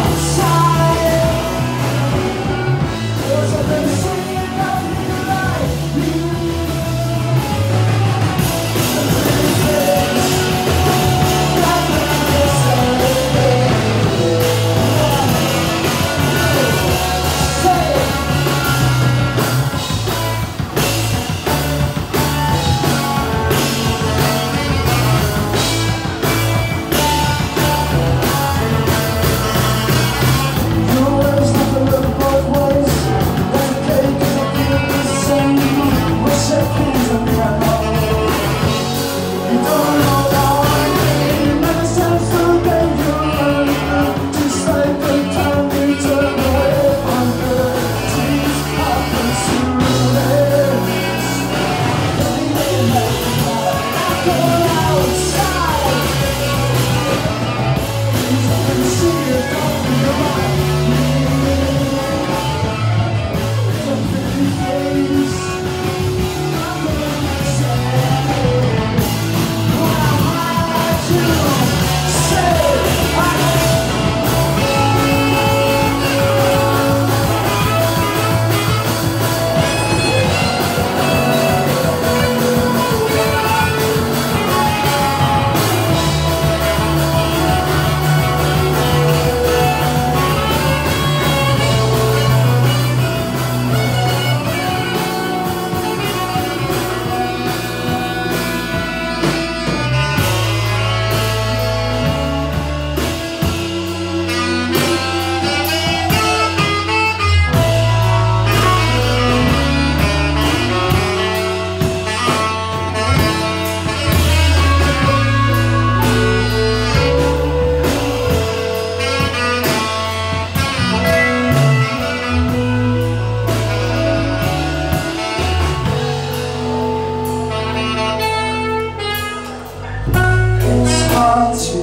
Oh, want you.